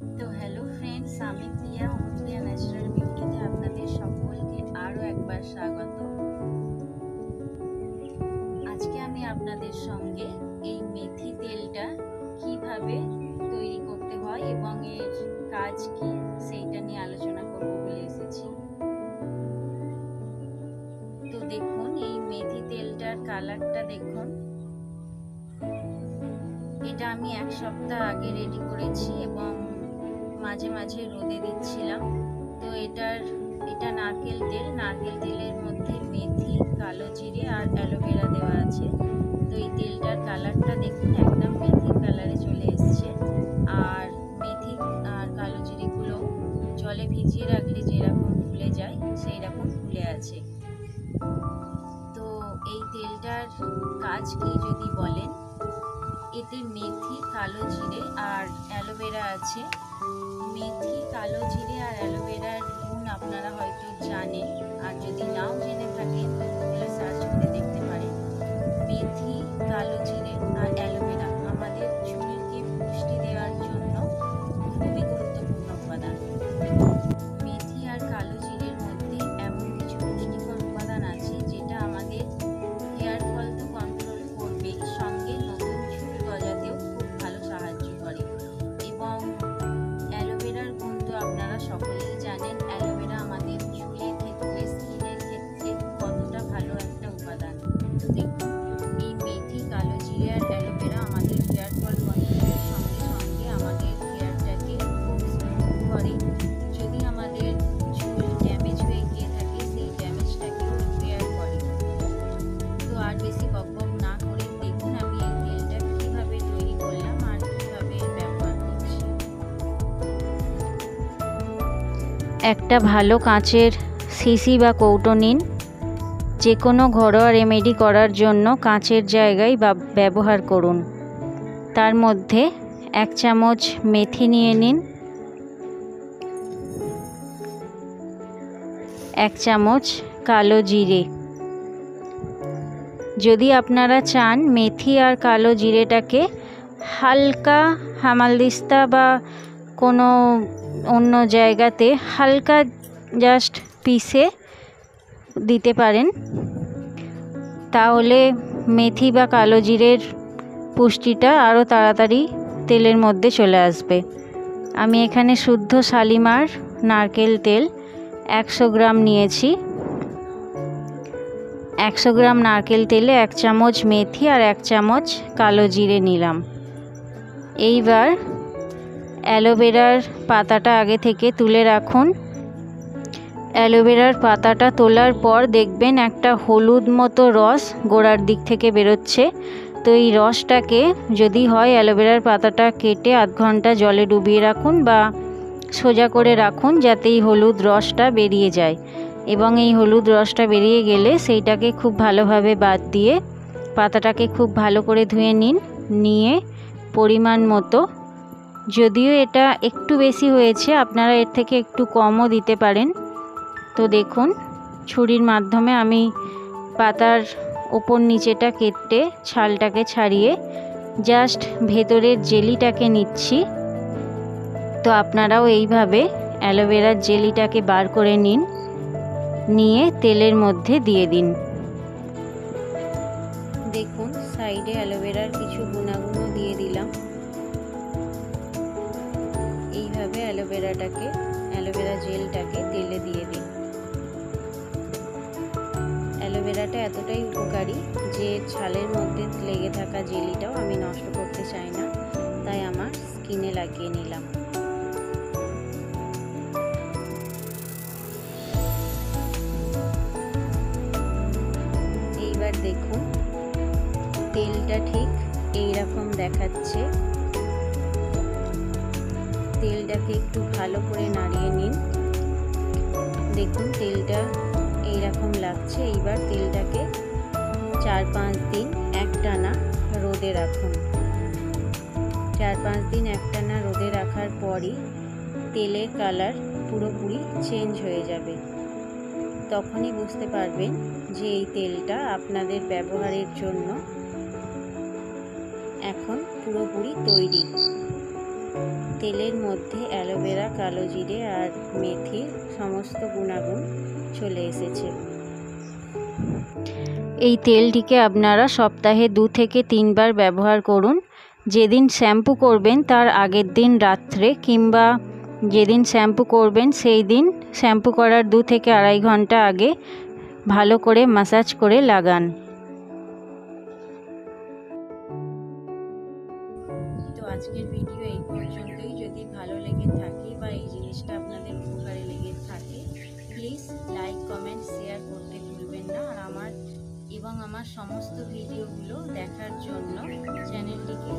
তো hello friends আমি প্রিয়া Anupriya natural বিউটিতে আপনাদের সকলকে আরও একবার স্বাগত। আজকে আমি আপনাদের সঙ্গে এই মেথি তেলটা কীভাবে তৈরি করতে হয় এবং এর কাজ কি সেইটা নিয়ে আলোচনা করব বলে এসেছি। তো দেখুন, এই মেথি তেলটার কালারটা দেখুন। এটা আমি এক সপ্তাহ আগে রেডি করেছি এবং মাঝে মাঝে রোদে দিচ্ছিলাম। তো এটার, এটা নারকেল তেল। নারকেল তেলের মধ্যে মেথি, কালো জিরে আর অ্যালোভেরা দেওয়া আছে। তো এই তেলটার কালারটা দেখুন, একদম মেথি কালারে চলে এসছে। আর মেথি আর কালো জিরেগুলো জলে ভিজিয়ে রাখলে যেরকম ফুলে যায় সেই রকম ফুলে আছে। তো এই তেলটার কাজ কি যদি বলেন? এতে মেথি, কালো জিরে আর অ্যালোভেরা আছে। মেথি, কালো জিরে আর অ্যালোভেরার গুণ আপনারা হয়তো জানেন। আর যদি নাও জেনে একটা ভালো কাঁচের সিসি বা কৌটো নিন। যে কোনো ঘরোয়া রেমেডি করার জন্য কাঁচের জায়গায় ব্যবহার করুন। তার মধ্যে এক চামচ মেথি নিয়ে নিন। এক চামচ কালো জিরে। যদি আপনারা চান মেথি আর কালো জিরেটাকে হালকা হামালদিস্তা বা কোনো অন্য জায়গাতে হালকা জাস্ট পিসে দিতে পারেন। তাহলে মেথি বা কালো জিরের পুষ্টিটা আরও তাড়াতাড়ি তেলের মধ্যে চলে আসবে। আমি এখানে শুদ্ধ শালিমার নারকেল তেল একশো গ্রাম নিয়েছি। একশো গ্রাম নারকেল তেলে এক চামচ মেথি আর এক চামচ কালো জিরে নিলাম। এইবার অ্যালোভেরার পাতাটা আগে থেকে তুলে রাখুন। অ্যালোভেরার পাতাটা তোলার পর দেখবেন একটা হলুদ মতো রস গোড়ার দিক থেকে বেরোচ্ছে। তো এই রসটাকে যদি হয় অ্যালোভেরার পাতাটা কেটে আধ ঘণ্টা জলে ডুবিয়ে রাখুন বা সোজা করে রাখুন যাতে এই হলুদ রসটা বেরিয়ে যায়। এবং এই হলুদ রসটা বেরিয়ে গেলে সেইটাকে খুব ভালোভাবে বাদ দিয়ে পাতাটাকে খুব ভালো করে ধুয়ে নিন। নিয়ে পরিমাণ মতো যদিও এটা একটু বেশি হয়েছে, আপনারা এর থেকে একটু কমও দিতে পারেন। তো দেখুন, ছুরির মাধ্যমে আমি পাতার ওপর নিচেটা কেটে ছালটাকে ছাড়িয়ে জাস্ট ভেতরের জেলিটাকে নিচ্ছি। তো আপনারাও এইভাবে অ্যালোভেরার জেলিটাকে বার করে নিন, নিয়ে তেলের মধ্যে দিয়ে দিন। দেখুন, সাইডে অ্যালোভেরার কিছু গুণাগুণও অ্যালোভেরাটাকে, অ্যালোভেরা জেলটাকে তেলে দিয়ে দিন। অ্যালোভেরাটা এতটাই উপকারী যে ছালের মধ্যে লেগে থাকা জেলিটাও আমি নষ্ট করতে চাই না, তাই আমার স্কিনে লাগিয়ে নিলাম। এইবার দেখুন, তেলটা ঠিক এই রকম দেখাচ্ছে। তেলটাকে একটু ভালো করে নাড়িয়ে নিন। দেখুন, তেলটা এইরকম লাগছে। এইবার তেলটাকে চার পাঁচ দিন একটানা রোদে রাখুন। চার পাঁচ দিন একটানা রোদে রাখার পরই তেলের কালার পুরোপুরি চেঞ্জ হয়ে যাবে। তখনই বুঝতে পারবেন যে এই তেলটা আপনাদের ব্যবহারের জন্য এখন পুরোপুরি তৈরি। তেলের মধ্যে অ্যালোভেরা, কালো জিরে আর মেথির সমস্ত গুণাগুণ চলে এসেছে। এই তেলটিকে আপনারা সপ্তাহে দু থেকে তিনবার ব্যবহার করুন। যেদিন শ্যাম্পু করবেন তার আগের দিন রাত্রে কিংবা যেদিন শ্যাম্পু করবেন সেই দিন শ্যাম্পু করার দু থেকে আড়াই ঘণ্টা আগে ভালো করে মাসাজ করে লাগান। আজকের থাকে বা এই জিনিসটা আপনাদের উপকারে লেগে থাকে প্লিজ লাইক কমেন্ট শেয়ার করতে ভুলবেন না। আর আমার এবং আমার সমস্ত ভিডিওগুলো দেখার জন্য চ্যানেলটিকে